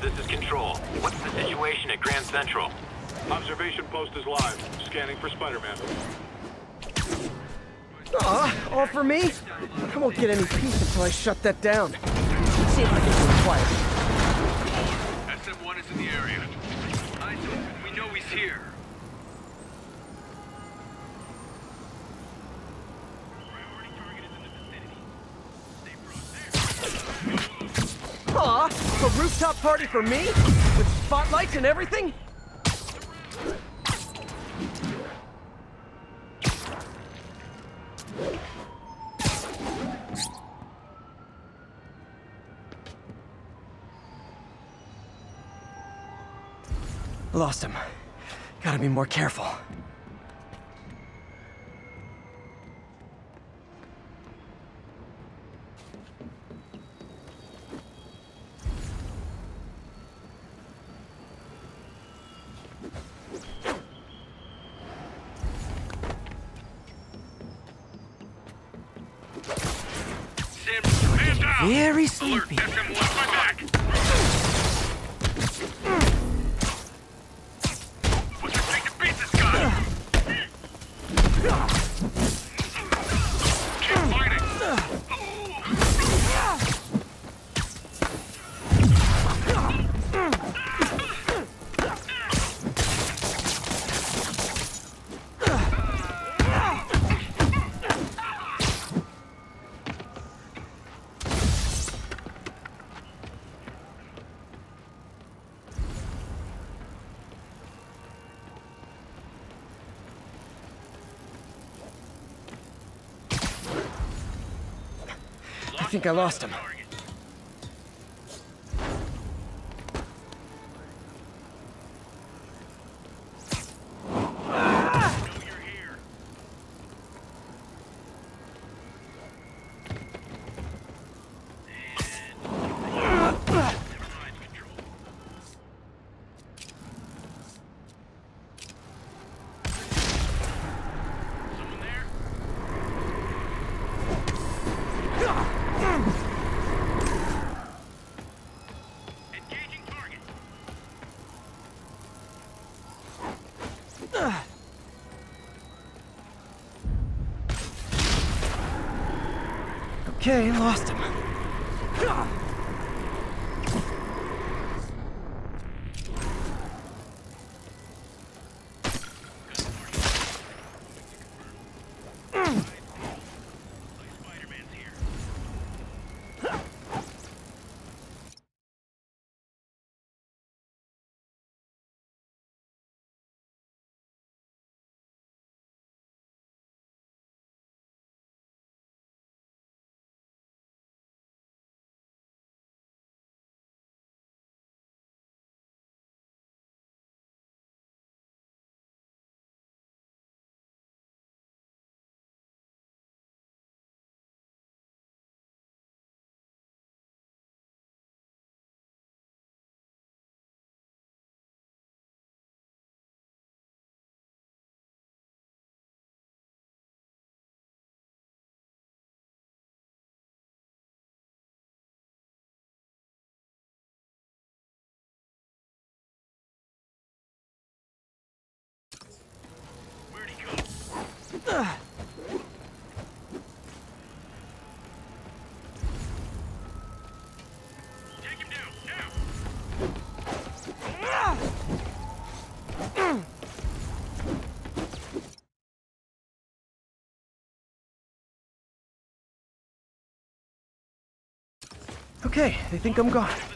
Sable teams, this is Control. What's the situation at Grand Central? Observation post is live. Scanning for Spider-Man. Aw, all for me? I won't get any peace until I shut that down. See if I can do it quiet. A rooftop party for me? With spotlights and everything? Lost him. Gotta be more careful. Very Alert, sleepy. SM-1, think I lost him. Okay, lost him. Okay, they think I'm gone.